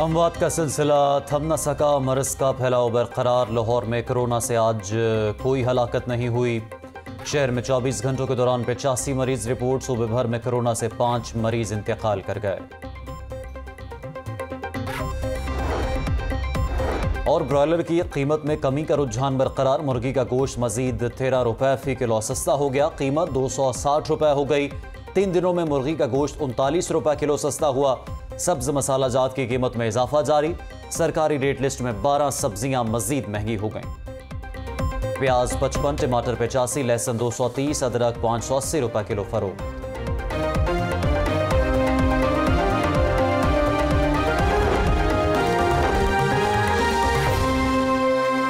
अमवात का सिलसिला थम न सका मरज का फैलाव बरकरार लाहौर में कोरोना से आज कोई हलाकत नहीं हुई शहर में 24 घंटों के दौरान पचासी मरीज़ रिपोर्ट सूबे भर में कोरोना से पाँच मरीज़ इंतकाल कर गए और ब्रॉयलर की कीमत में कमी का रुझान बरकरार मुर्गी का गोश्त मजीद तेरह रुपए फ़ी किलो सस्ता हो गया कीमत दो सौ साठ रुपए हो गई तीन दिनों में मुर्गी का गोश्त उनतालीस रुपए किलो सस्ता हुआ सब्ज मसाला जात की कीमत में इजाफा जारी। सरकारी रेट लिस्ट में 12 सब्ज़ियाँ मजीद महँगी हो गईं। प्याज पचपन, टमाटर पचासी, लहसुन 230 अदरक पाँच सौ अस्सी रुपए किलो फरोख्त।